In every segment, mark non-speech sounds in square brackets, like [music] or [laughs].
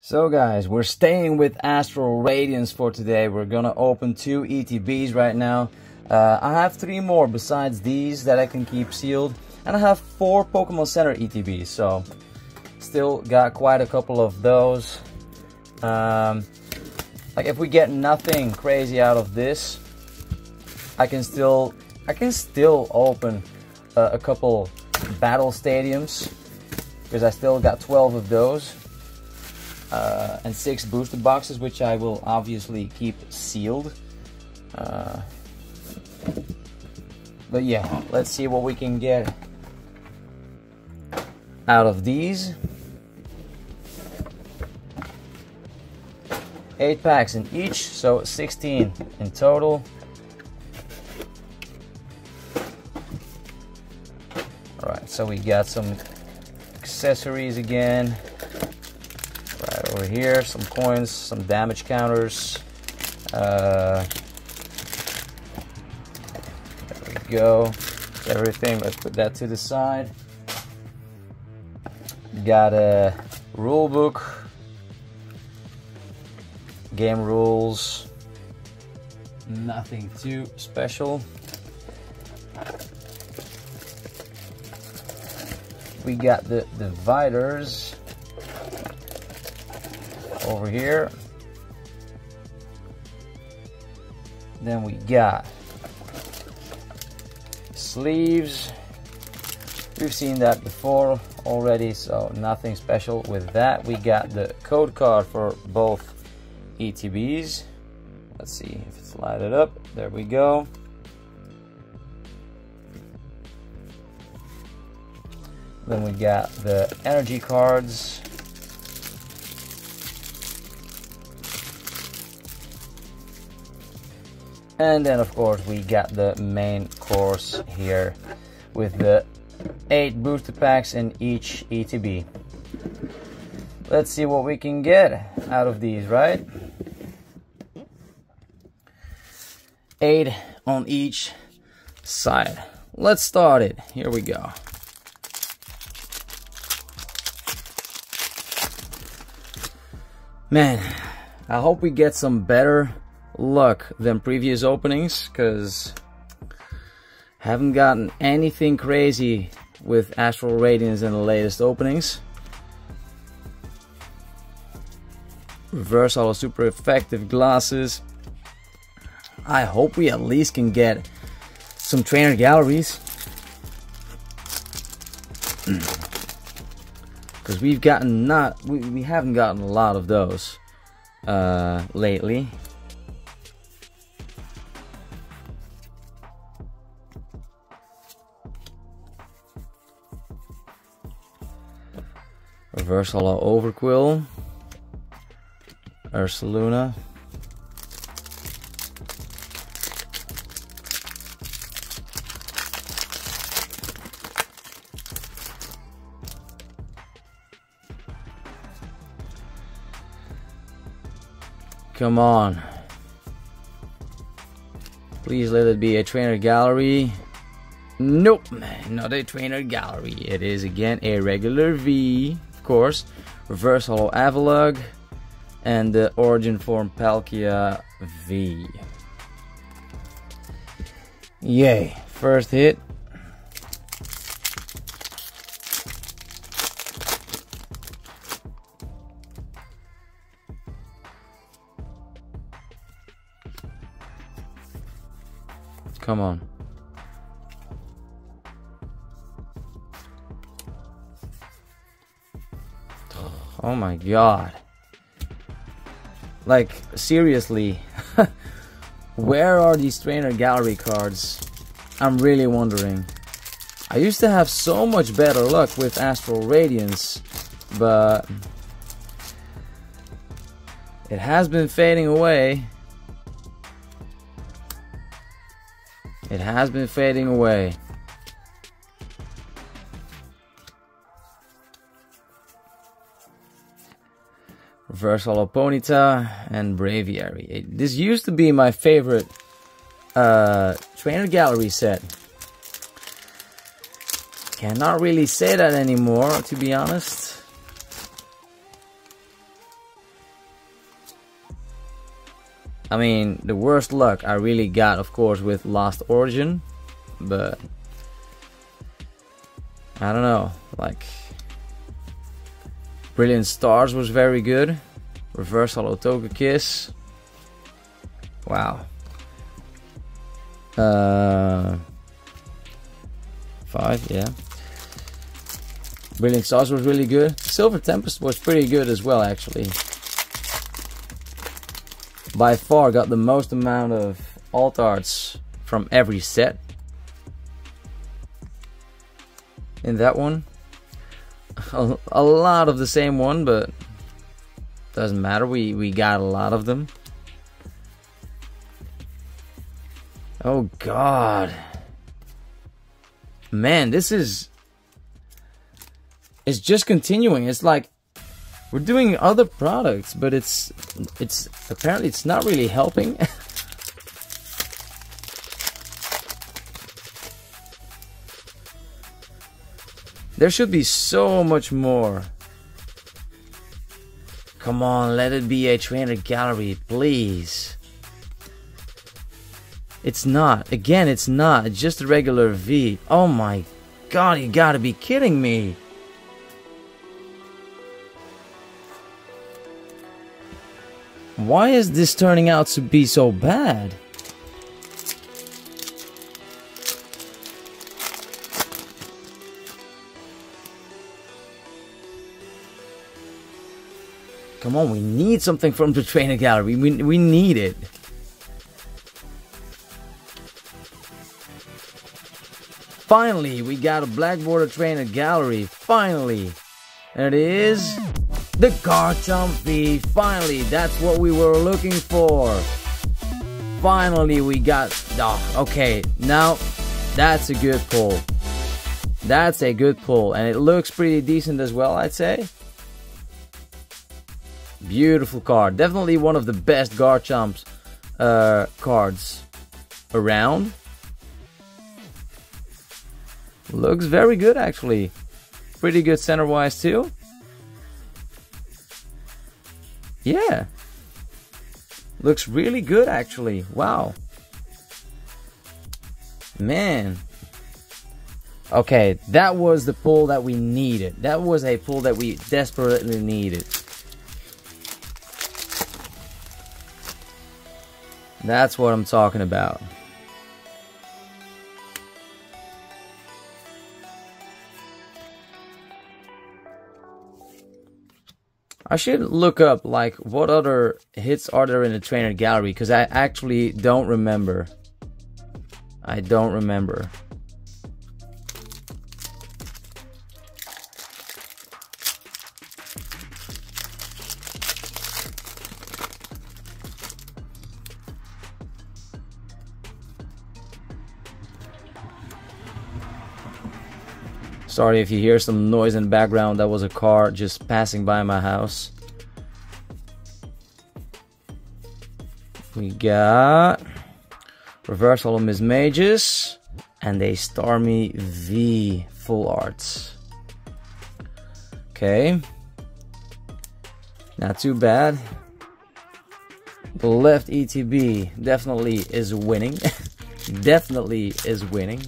So guys, we're staying with Astral Radiance for today. We're gonna open two ETBs right now. Uh, I have three more besides these that I can keep sealed. And I have four Pokemon Center ETBs, so still got quite a couple of those. Um, like if we get nothing crazy out of this, I can still I can still open uh, a couple battle stadiums because I still got 12 of those uh, and six booster boxes, which I will obviously keep sealed. Uh, but yeah, let's see what we can get out of these. Eight packs in each, so 16 in total. Alright, so we got some accessories again over here some coins some damage counters. Uh, there we go. Everything let's put that to the side. Got a rule book. Game rules. Nothing too special. We got the dividers over here. Then we got sleeves. We've seen that before already, so nothing special with that. We got the code card for both ETBs. Let's see if it's lighted up. There we go. Then we got the energy cards. And then of course we got the main course here with the 8 booster packs in each ETB. Let's see what we can get out of these, right? 8 on each side. Let's start it. Here we go. Man, I hope we get some better luck than previous openings because haven't gotten anything crazy with Astral Radiance in the latest openings. Reverse Holo super effective glasses. I hope we at least can get some trainer galleries. [clears throat] Because we've gotten not, we, we haven't gotten a lot of those uh, lately. Reverse Holo Overqwil. Ursaluna. Come on. Please let it be a trainer gallery. Nope, not a trainer gallery. It is again a regular V course, Reverse Holo Avalugg, and the Origin Form Palkia V. Yay, first hit. Come on. Oh my god. Like, seriously. [laughs] Where are these trainer gallery cards? I'm really wondering. I used to have so much better luck with Astral Radiance, but it has been fading away. It has been fading away. Reverse Holo Ponyta, and Braviary. It, this used to be my favorite uh, Trainer Gallery set. Cannot really say that anymore, to be honest. I mean, the worst luck I really got, of course, with Lost Origin, but... I don't know, like... Brilliant Stars was very good. Reverse Holo Togekiss. Wow. Uh, five, yeah. Brilliant Stars was really good. Silver Tempest was pretty good as well, actually. By far got the most amount of alt arts from every set. In that one. A, a lot of the same one, but doesn't matter. We, we got a lot of them. Oh god. Man, this is it's just continuing. It's like we're doing other products, but it's it's apparently it's not really helping. [laughs] there should be so much more. Come on, let it be a trainer gallery, please. It's not. Again, it's not. It's just a regular V. Oh my god, you gotta be kidding me. Why is this turning out to be so bad? Come on, we need something from the trainer gallery. We, we need it. Finally, we got a Black Border Trainer gallery. Finally. And it is the Garchomp V. Finally, that's what we were looking for. Finally, we got. Oh, okay, now that's a good pull. That's a good pull, and it looks pretty decent as well, I'd say. Beautiful card. Definitely one of the best Garchomps uh, cards around. Looks very good actually. Pretty good center wise too. Yeah. Looks really good actually. Wow. Man. Okay, that was the pull that we needed. That was a pull that we desperately needed. That's what I'm talking about. I should look up like what other hits are there in the trainer gallery because I actually don't remember. I don't remember. Sorry if you hear some noise in the background, that was a car just passing by my house. We got Reverse Holo Mismagius and a Starmie V full arts. Okay. Not too bad. The left ETB definitely is winning. [laughs] definitely is winning.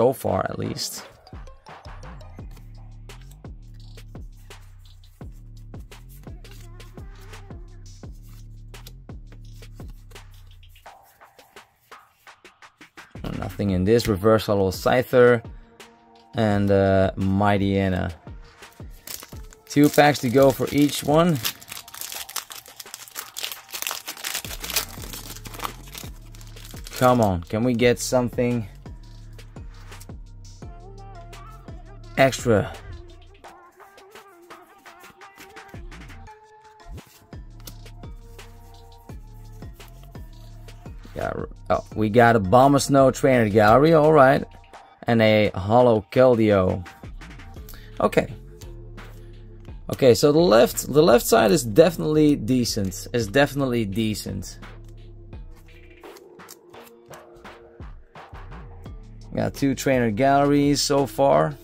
So far at least. Nothing in this. Reverse Holo Scyther and uh, Mightyena. Two packs to go for each one. Come on, can we get something? Extra. Yeah, oh, we got a Abomasnow Trainer Gallery, alright. And a Holo Keldeo. Okay. Okay, so the left the left side is definitely decent. It's definitely decent. Got two trainer galleries so far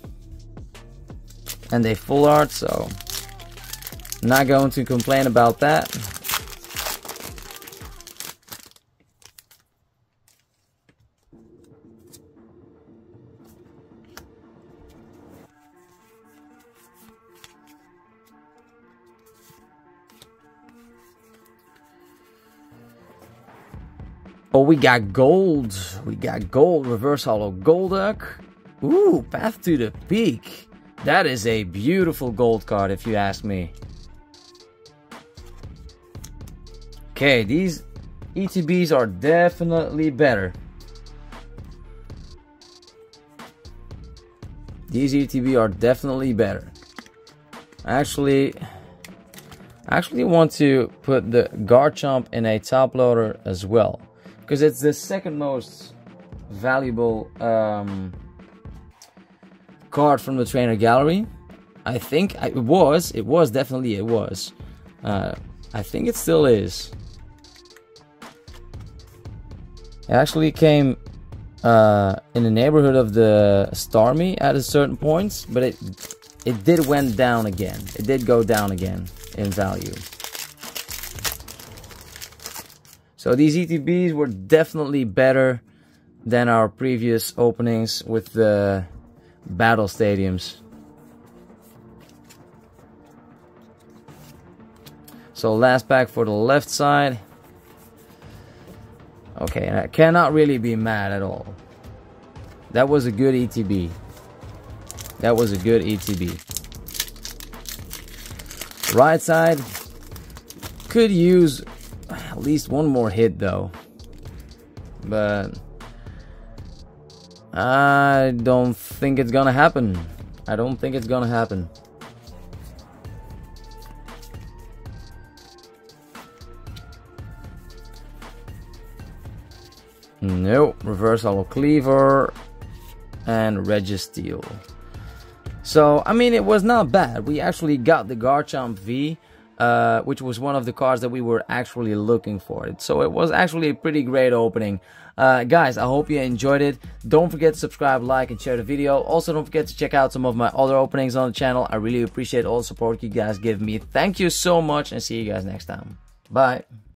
and they full art, so Not going to complain about that. Oh, we got gold. We got gold. Reverse holo Golduck. Ooh, Path to the Peak. That is a beautiful gold card, if you ask me. Okay, these ETBs are definitely better. These ETB are definitely better. Actually, I actually want to put the Garchomp in a top loader as well because it's the second most valuable um, card from the trainer gallery. I think it was. It was definitely it was. Uh, I think it still is. It actually came uh, in the neighborhood of the Starmie at a certain point, but it it did went down again. It did go down again in value. So these ETBs were definitely better than our previous openings with the battle stadiums. So last pack for the left side. Okay, I cannot really be mad at all. That was a good ETB. That was a good ETB. Right side could use at least one more hit though. But I don't think it's gonna happen. I don't think it's gonna happen. No, reverse holo Kleavor and Registeel. So, I mean, it was not bad. We actually got the Garchomp V uh, which was one of the cars that we were actually looking for. So it was actually a pretty great opening. Uh, guys, I hope you enjoyed it. Don't forget to subscribe, like, and share the video. Also, don't forget to check out some of my other openings on the channel. I really appreciate all the support you guys give me. Thank you so much, and see you guys next time. Bye.